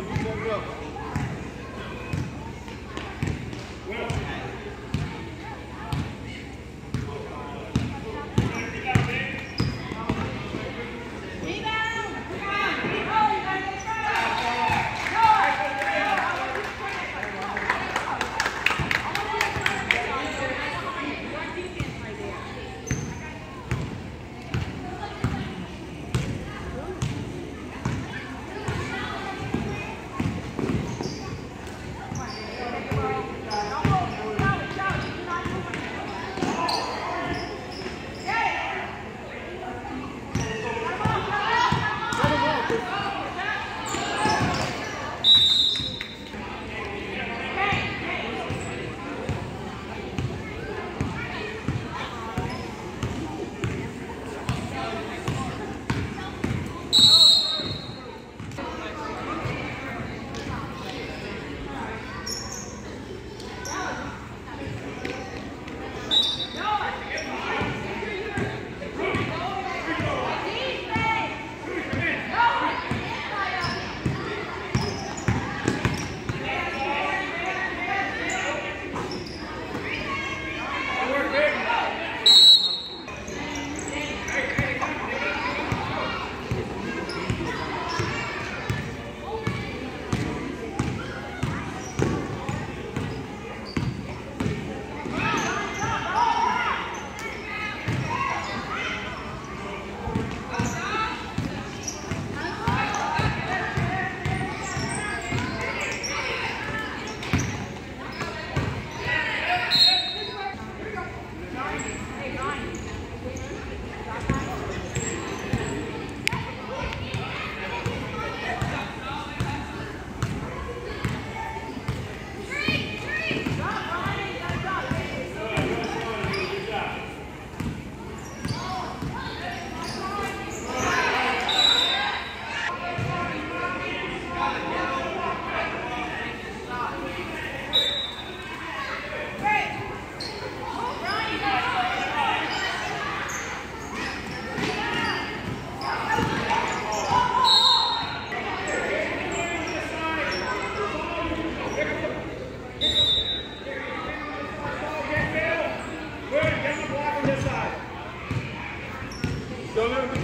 Lucha Rock.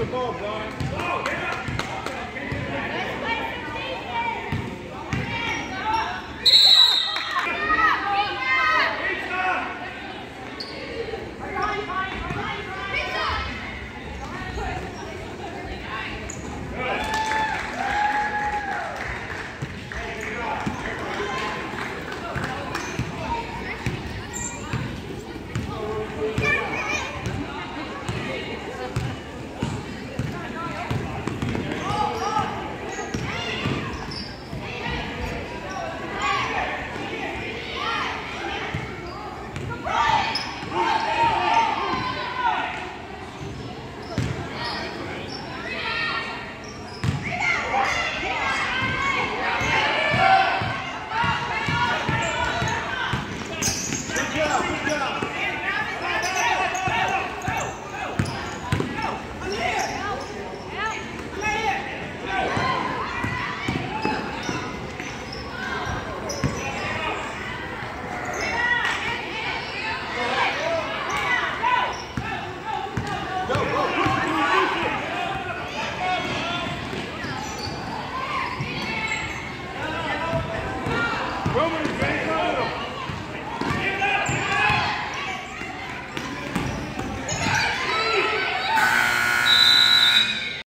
the ball, Brian. Oh, yeah.